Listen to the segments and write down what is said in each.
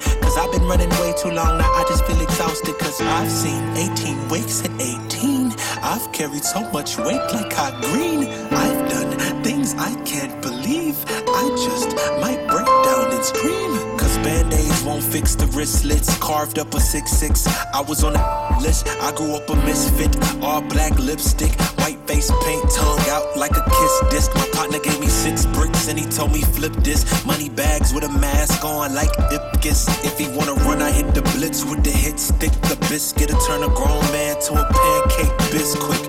Cause I've been running way too long now, I just feel exhausted. Cause I've seen 18 wakes at 18. I've carried so much weight like hot green. I've done things I can't believe. I just might break down and scream. Cause band-aids won't fix the wristlets. Carved up a 6-6. I was on the list. I grew up a misfit. All black lipstick. White face paint. Tongue out like a kiss disc. My partner gave me six bricks and he told me flip this. Money bags with a mask on like Ipkiss. If he wanna run, I hit the blitz with the hit stick. The biscuit to turn a grown man to a pancake biscuit.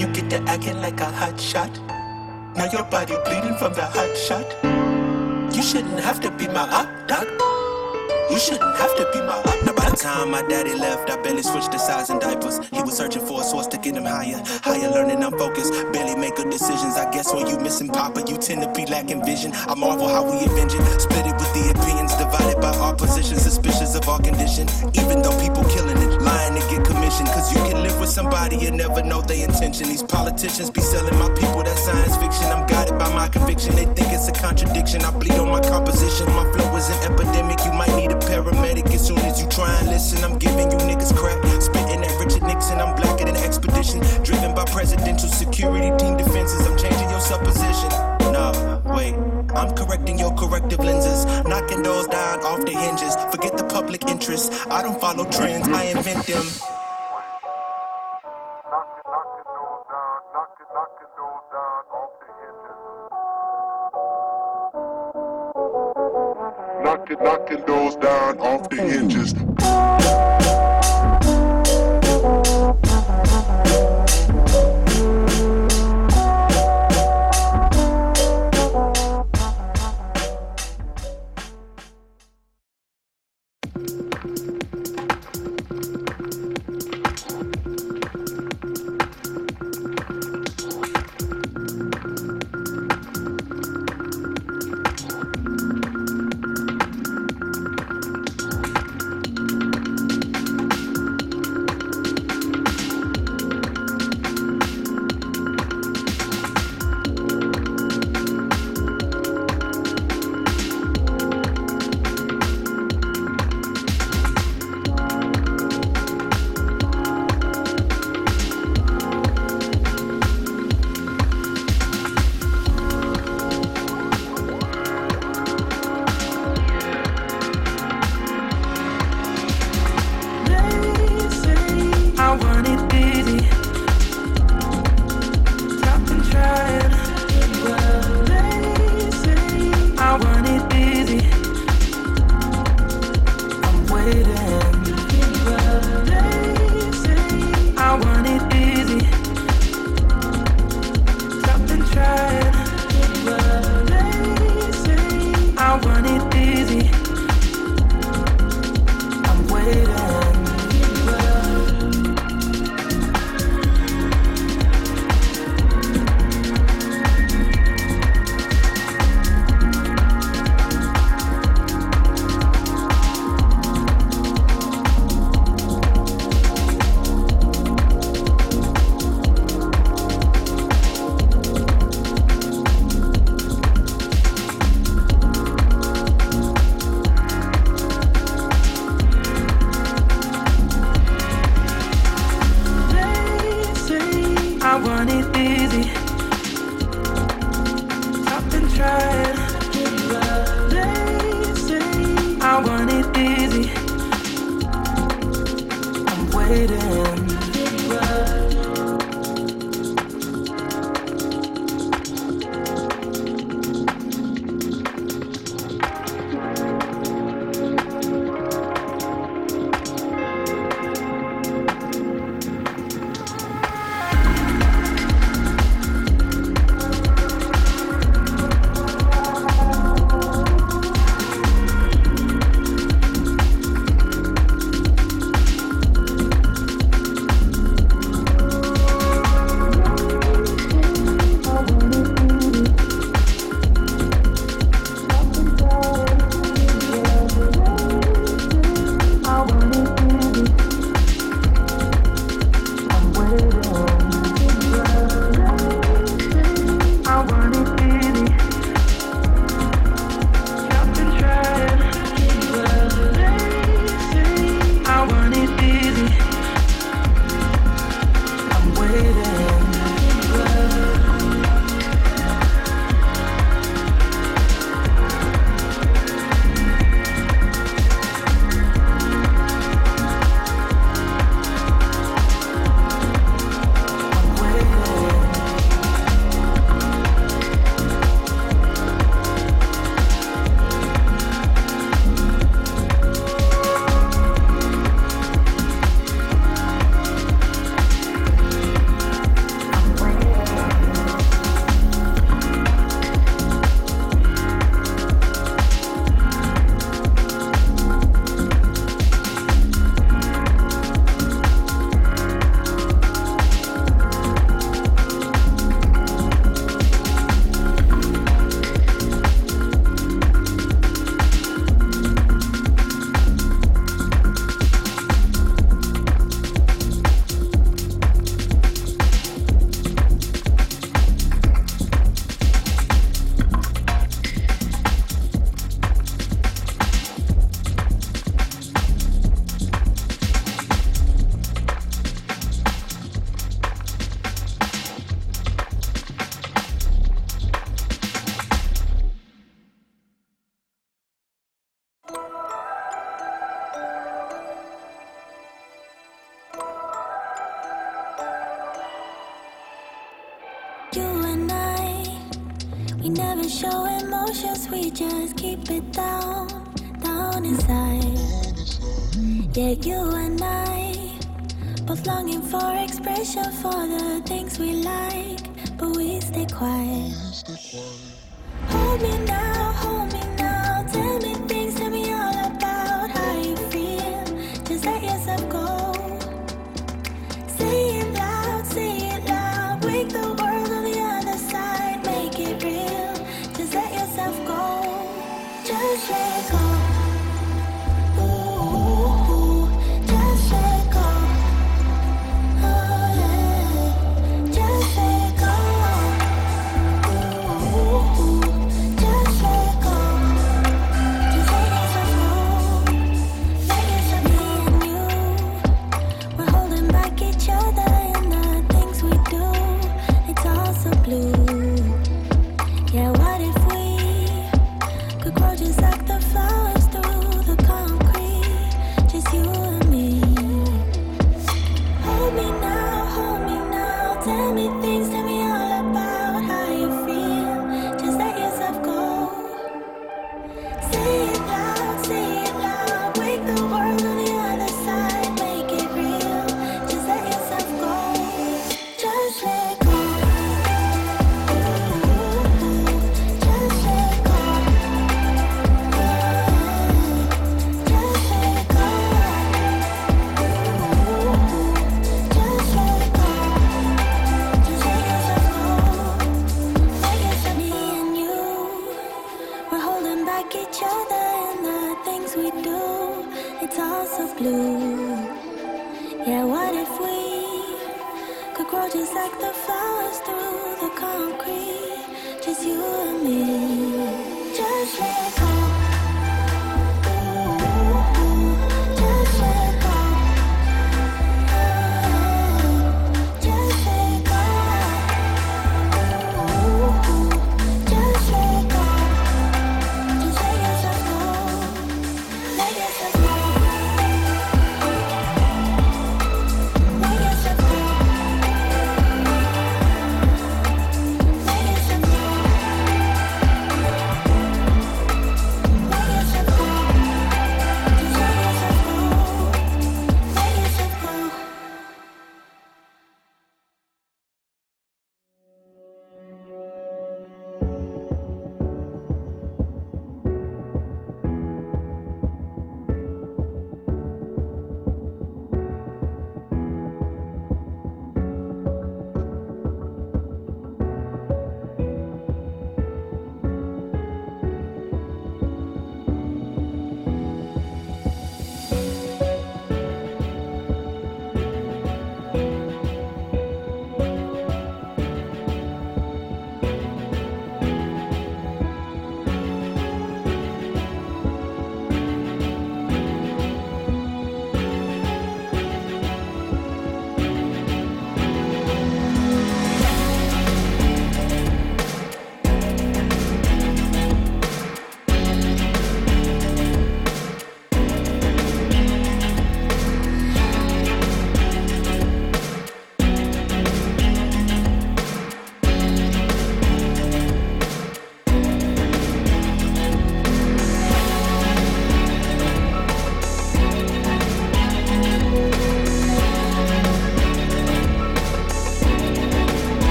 You get to acting like a hot shot. Now your body bleeding from the hot shot. You shouldn't have to be my op, doc. You shouldn't have to be my op. Now by the time my daddy left, I barely switched the size and diapers. He was searching for a source to get him higher. Higher learning, I'm focused. Barely make good decisions. I guess when you missing Papa, you tend to be lacking vision. I marvel how we avenge it. Split it with the opinions divided by our position. Suspicious of our condition. Even though people killing it, lying to get commission. Cause you can live with somebody and never know their intention. These politicians be selling my people that science fiction. I'm guided by my conviction. They think it's a contradiction. I bleed on my composition. My flow is an epidemic. You might need a paramedic as soon as you try and listen. I'm giving you niggas crap. Spitting at Richard Nixon. I'm blacker than expedition. Driven by presidential security team defenses. I'm changing your supposition. No, wait. I'm correcting your corrective lenses. Knocking those down off the hinges. Forget the public interest. I don't follow trends. I invent them. Knocking, knocking those down off the oh. hinges.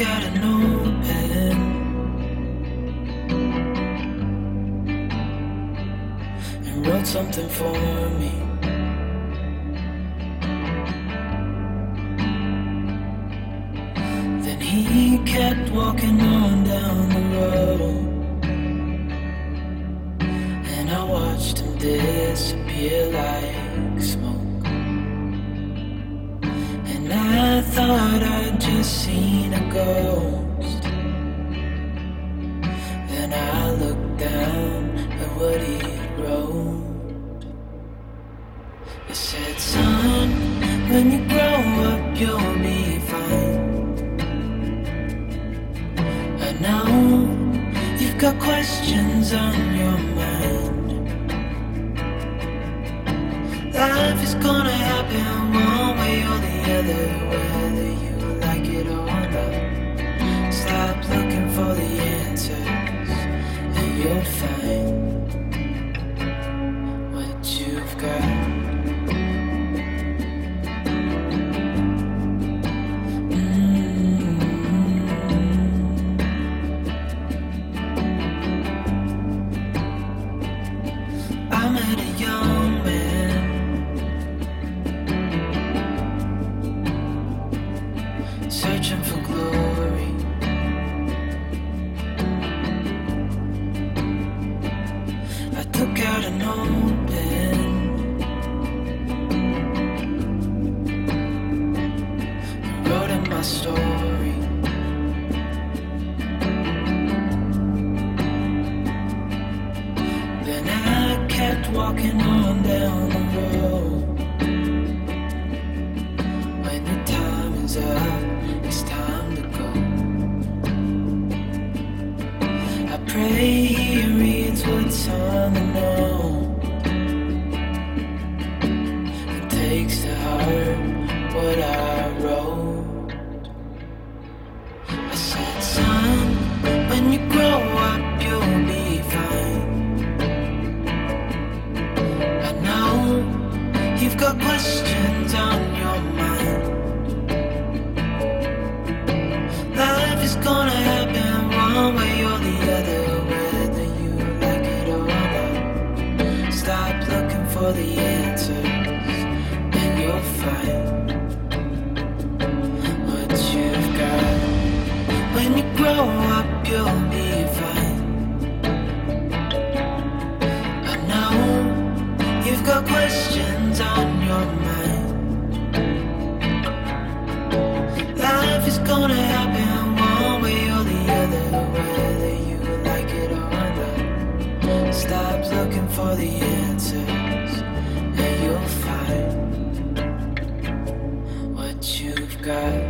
got an open and wrote something for me. Then he kept walking on down the road, and I watched him disappear like smoke. And I thought I just seen a ghost. Then I looked down at what he wrote. It said, Son, when you grow up, you'll be fine. And now you've got questions on your mind. Life is gonna happen. and you'll find. It's gonna happen one way or the other, whether you like it or not. Stop looking for the answers, and you'll find what you've got. When you grow up, you'll be fine. I know you've got questions on your mind. looking for the answers, and you'll find what you've got.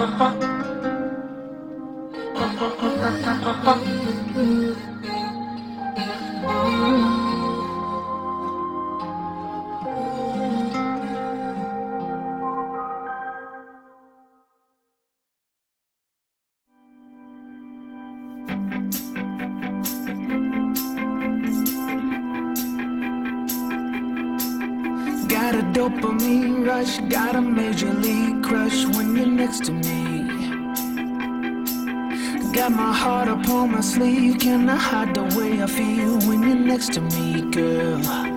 Thank you. my sleeve. Can I hide the way I feel when you're next to me, girl?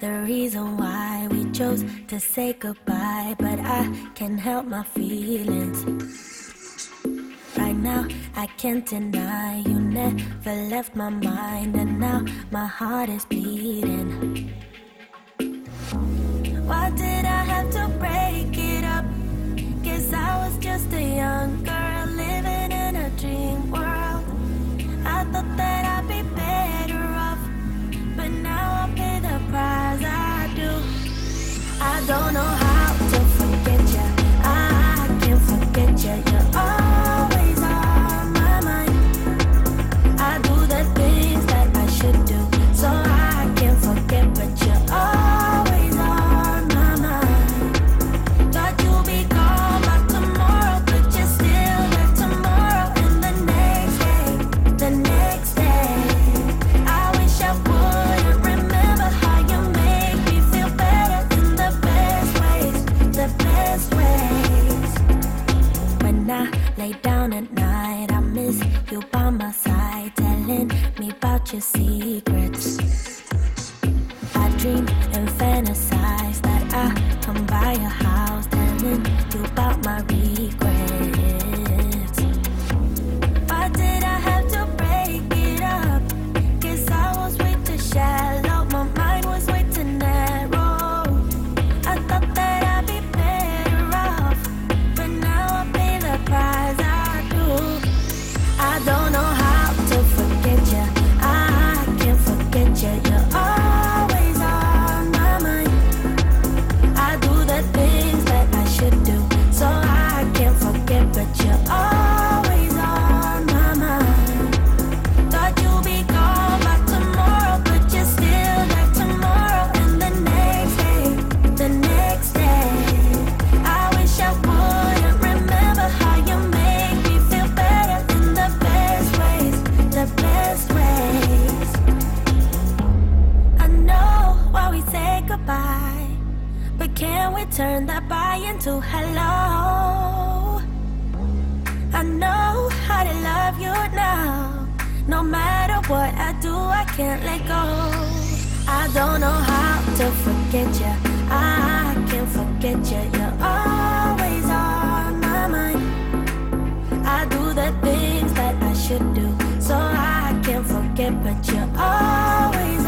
the reason why we chose to say goodbye, but I can't help my feelings. Right now, I can't deny you never left my mind, and now my heart is beating. Why did I have to break it up? Guess I was just a young can't let go. I don't know how to forget you. I can't forget you. You're always on my mind. I do the things that I should do, so I can't forget, but you're always.